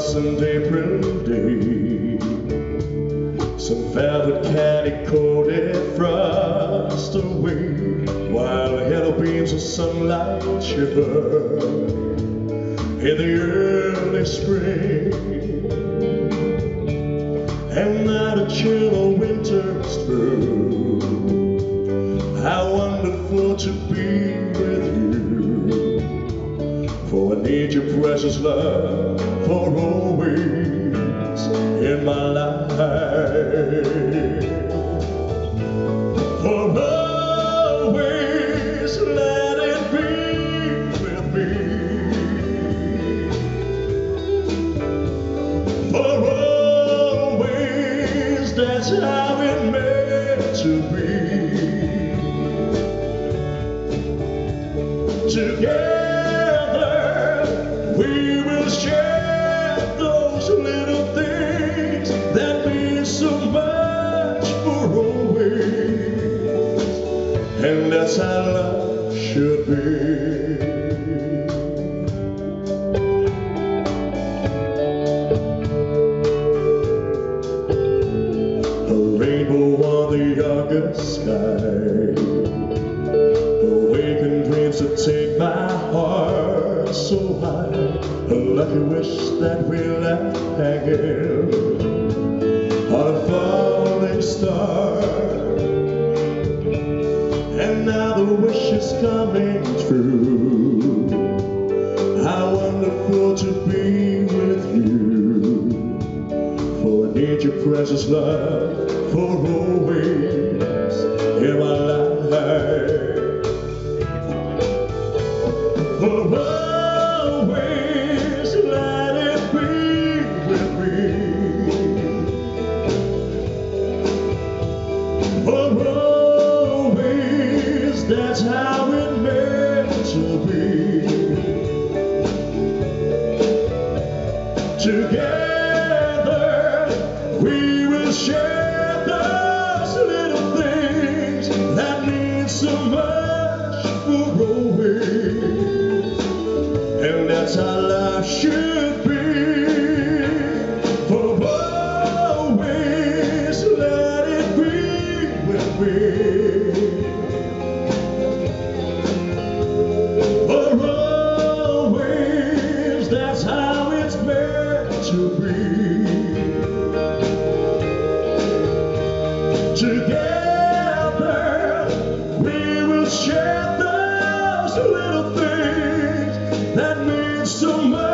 blossomed April day. Some velvet candy coated frost away, while the yellow beams of sunlight shiver in the early spring. And now the chill of winter's through. How wonderful to be with you. For I need your precious love for always in my life. For always let it be with me. For always that's how meant to be. Together And that's how love should be. A rainbow on the August sky. Awakened dreams that take my heart so high. A lucky wish that we left hanging On a falling star And now the wish is coming true How wonderful to be with you for I need your precious love for always in my life. For how meant to be. Together we will share Together we will share those little things that mean so much.